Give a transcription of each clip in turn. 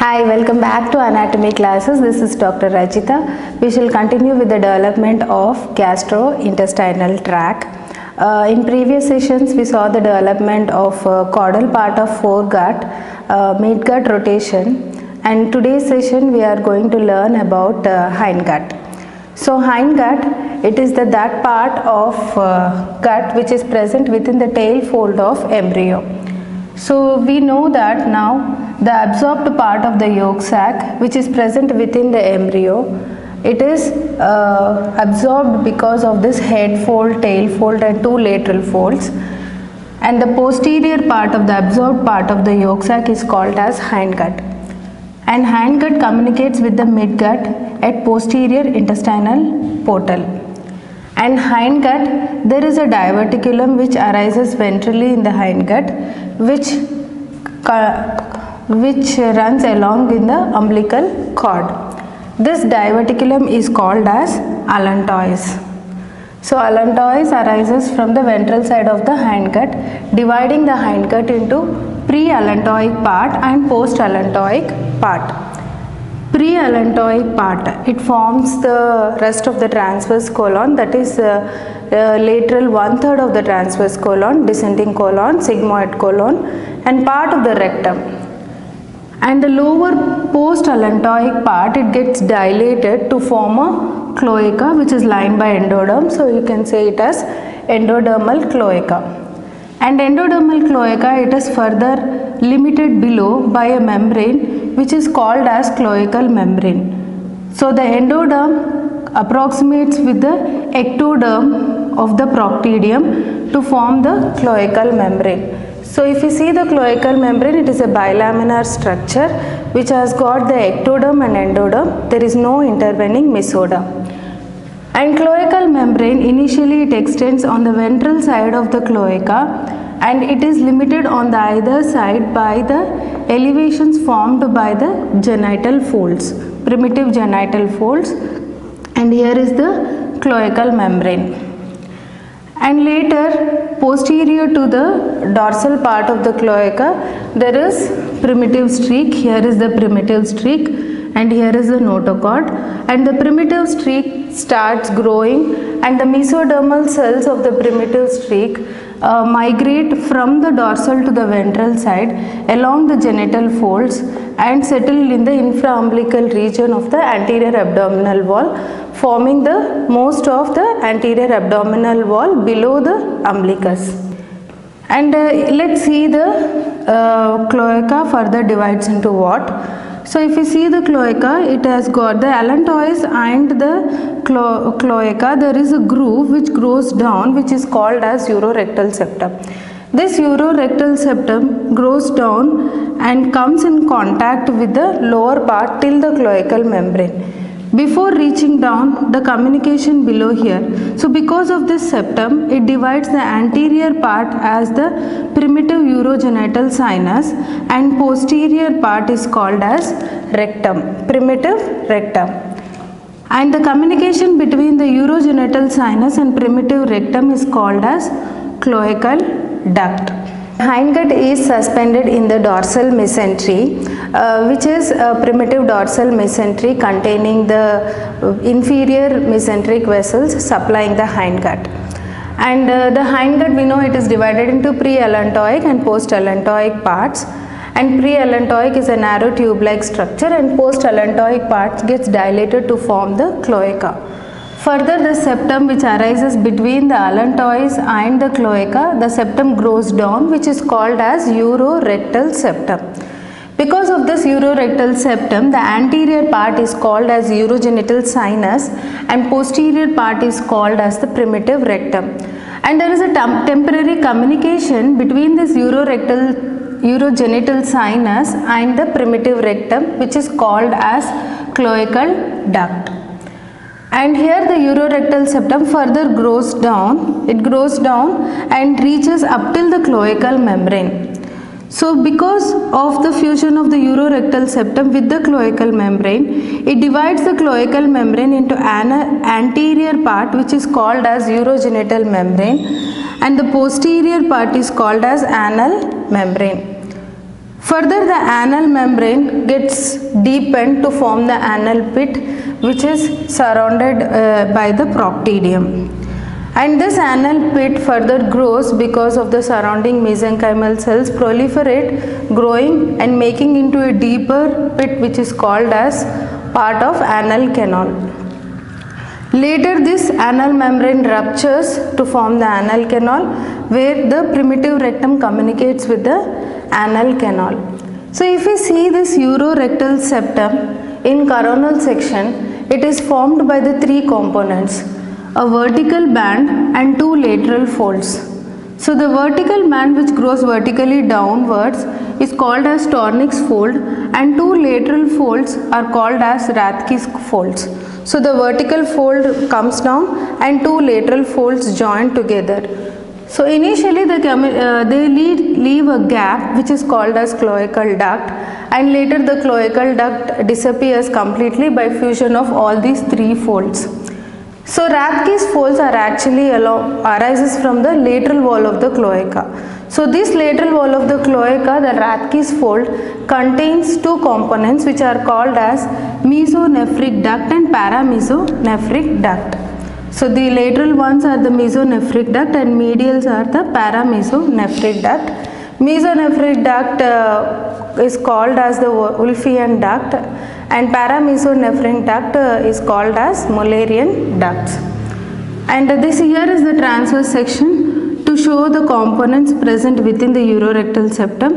Hi, welcome back to anatomy classes. This is Dr. Rajitha. We shall continue with the development of gastrointestinal tract. Uh, in previous sessions, we saw the development of uh, caudal part of foregut, uh, midgut rotation, and today's session we are going to learn about uh, hindgut. So hindgut, it is the that part of uh, gut which is present within the tail fold of embryo. So we know that now the absorbed part of the yolk sac which is present within the embryo it is uh, absorbed because of this head fold, tail fold and two lateral folds. And the posterior part of the absorbed part of the yolk sac is called as hindgut and hindgut communicates with the midgut at posterior intestinal portal and hindgut there is a diverticulum which arises ventrally in the hindgut which which runs along in the umbilical cord. This diverticulum is called as allantois so allantois arises from the ventral side of the hindgut dividing the hindgut into pre-allantoic part and post-allantoic part pre-allantoic part. It forms the rest of the transverse colon that is uh, uh, lateral one third of the transverse colon descending colon sigmoid colon and part of the rectum. And the lower post-allantoic part it gets dilated to form a cloaca which is lined by endoderm. So you can say it as endodermal cloaca. And endodermal cloaca it is further limited below by a membrane which is called as cloacal membrane so the endoderm approximates with the ectoderm of the proctodeum to form the cloacal membrane so if you see the cloacal membrane, it is a bilaminar structure which has got the ectoderm and endoderm. There is no intervening mesoderm. And cloacal membrane initially it extends on the ventral side of the cloaca and it is limited on the either side by the elevations formed by the genital folds, primitive genital folds. And here is the cloacal membrane. And later posterior to the dorsal part of the cloaca there is primitive streak. Here is the primitive streak and here is the notochord and the primitive streak starts growing and the mesodermal cells of the primitive streak uh, migrate from the dorsal to the ventral side along the genital folds and settle in the infraumbilical region of the anterior abdominal wall forming the most of the anterior abdominal wall below the umbilicus. And uh, let's see the uh, cloaca further divides into what so if you see the cloaca it has got the allantois and the clo cloaca. There is a groove which grows down which is called as urorectal septum. This urorectal septum grows down and comes in contact with the lower part till the cloacal membrane before reaching down the communication below here. So because of this septum it divides the anterior part as the primitive urogenital sinus and posterior part is called as rectum primitive rectum. And the communication between the urogenital sinus and primitive rectum is called as cloacal duct hindgut is suspended in the dorsal mesentery uh, which is a primitive dorsal mesentery containing the inferior mesenteric vessels supplying the hindgut and uh, the hindgut we know it is divided into pre-allantoic and post-allantoic parts and pre-allantoic is a narrow tube-like structure and post-allantoic part gets dilated to form the cloaca. Further the septum which arises between the allantois and the cloaca, the septum grows down which is called as urorectal septum. Because of this urorectal septum, the anterior part is called as urogenital sinus and posterior part is called as the primitive rectum. And there is a temporary communication between this urorectal urogenital sinus and the primitive rectum which is called as cloacal duct and here the urorectal septum further grows down. It grows down and reaches up till the cloacal membrane. So because of the fusion of the urorectal septum with the cloacal membrane it divides the cloacal membrane into an anterior part which is called as urogenital membrane and the posterior part is called as anal membrane Further, the anal membrane gets deepened to form the anal pit, which is surrounded uh, by the proctodeum. And this anal pit further grows because of the surrounding mesenchymal cells proliferate, growing and making into a deeper pit which is called as part of anal canal. Later this anal membrane ruptures to form the anal canal where the primitive rectum communicates with the anal canal. So if we see this urorectal septum in coronal section, it is formed by the three components, a vertical band and two lateral folds. So the vertical band which grows vertically downwards is called as Tourneux's fold and two lateral folds are called as Rathke's folds. So the vertical fold comes down and two lateral folds join together. So initially the, uh, they lead, leave a gap which is called as cloacal duct and later the cloacal duct disappears completely by fusion of all these three folds. So Rathke's folds are actually along, arises from the lateral wall of the cloaca. So this lateral wall of the cloaca, the Rathke's fold contains two components which are called as mesonephric duct and paramesonephric duct. So the lateral ones are the mesonephric duct and medials are the paramesonephric duct. Mesonephric duct uh, is called as the Wolffian duct and paramesonephric duct uh, is called as Mullerian ducts. And this here is the transverse section to show the components present within the urorectal septum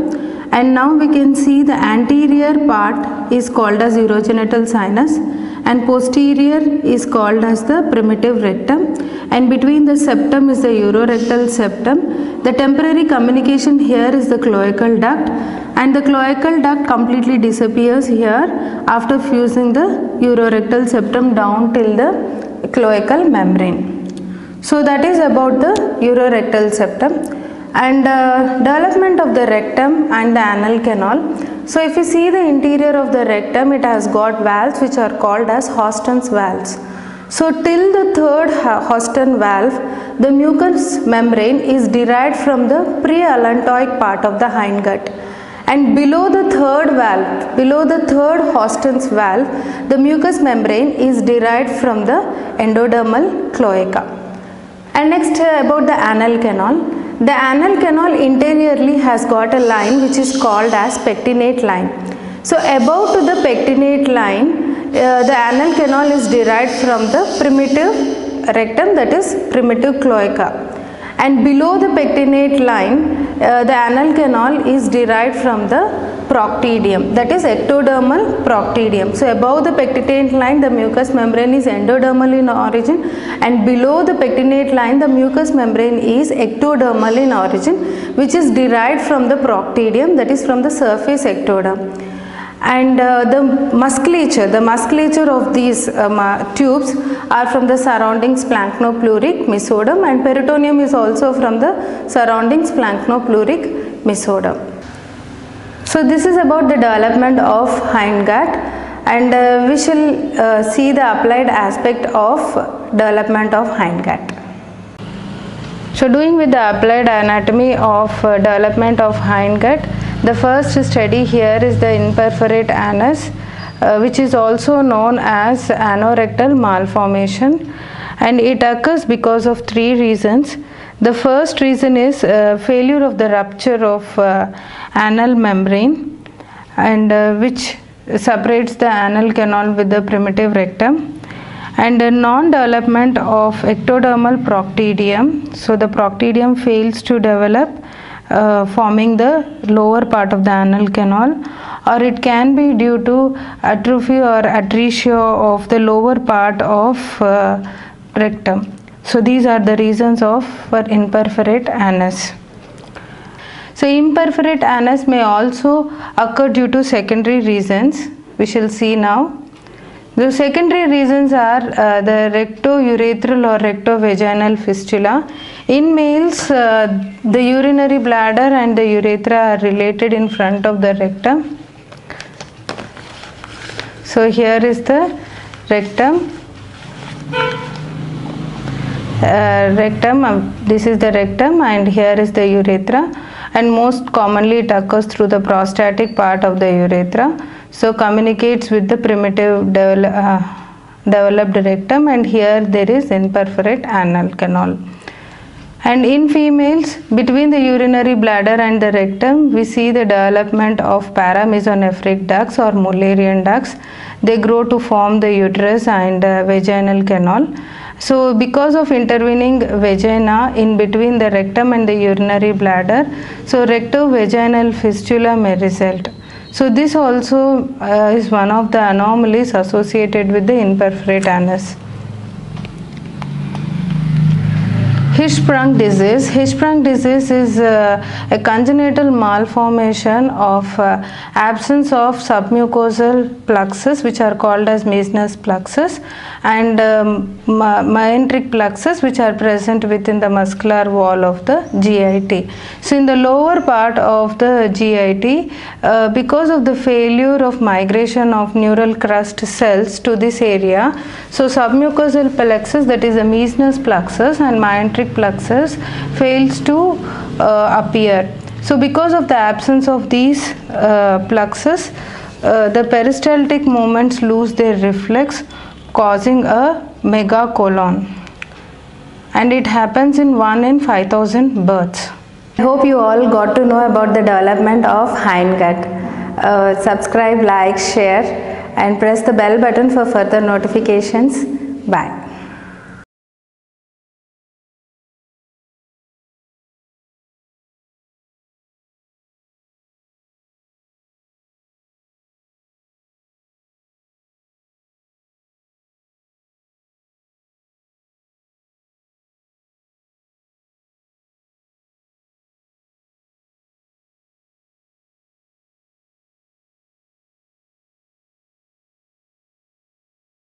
and now we can see the anterior part is called as urogenital sinus and posterior is called as the primitive rectum and between the septum is the urorectal septum. The temporary communication here is the cloacal duct and the cloacal duct completely disappears here after fusing the urorectal septum down till the cloacal membrane. So that is about the urorectal septum and uh, development of the rectum and the anal canal. So if you see the interior of the rectum, it has got valves which are called as Houston's valves. So till the third Houston valve, the mucous membrane is derived from the pre-allantoic part of the hindgut. And below the third valve, below the third Houston's valve, the mucous membrane is derived from the endodermal cloaca. And next uh, about the anal canal. The anal canal interiorly has got a line which is called as pectinate line. So above to the pectinate line, uh, the anal canal is derived from the primitive rectum that is primitive cloaca and below the pectinate line uh, the anal canal is derived from the proctodeum that is ectodermal proctodeum. So above the pectinate line the mucous membrane is endodermal in origin and below the pectinate line the mucous membrane is ectodermal in origin which is derived from the proctodeum that is from the surface ectoderm and uh, the musculature the musculature of these um, uh, tubes are from the surrounding splanchnopleuric mesoderm and peritoneum is also from the surrounding splanchnopleuric mesoderm so this is about the development of hindgut and uh, we shall uh, see the applied aspect of development of hindgut. So doing with the applied anatomy of uh, development of hindgut, the first study here is the imperforate anus uh, which is also known as anorectal malformation and it occurs because of three reasons. The first reason is uh, failure of the rupture of uh, anal membrane and uh, which separates the anal canal with the primitive rectum and non-development of ectodermal proctodeum. So the proctodeum fails to develop uh, forming the lower part of the anal canal or it can be due to atrophy or atresia of the lower part of uh, rectum. So these are the reasons of for imperforate anus. So imperforate anus may also occur due to secondary reasons. We shall see now. The secondary reasons are uh, the rectourethral or rectovaginal fistula. In males, uh, the urinary bladder and the urethra are related in front of the rectum. So here is the rectum. Uh, rectum, uh, this is the rectum and here is the urethra and most commonly it occurs through the prostatic part of the urethra so communicates with the primitive devel- uh, developed rectum and here there is imperforate anal canal and in females between the urinary bladder and the rectum we see the development of paramesonephric ducts or mullerian ducts. They grow to form the uterus and uh, vaginal canal. So because of intervening vagina in between the rectum and the urinary bladder so recto-vaginal fistula may result. So this also uh, is one of the anomalies associated with the imperforate anus Hirschsprung disease. Hirschsprung disease is uh, a congenital malformation of uh, absence of submucosal plexus which are called as Meissner's plexus and um, my- myenteric plexus which are present within the muscular wall of the GIT. So in the lower part of the GIT uh, because of the failure of migration of neural crest cells to this area so submucosal plexus that is a Meissner's plexus and myenteric plexus fails to uh, appear. So because of the absence of these uh, plexus, uh, the peristaltic movements lose their reflex causing a megacolon and it happens in 1 in 5000 births. I hope you all got to know about the development of hindgut. Uh, subscribe, like, share and press the bell button for further notifications. Bye.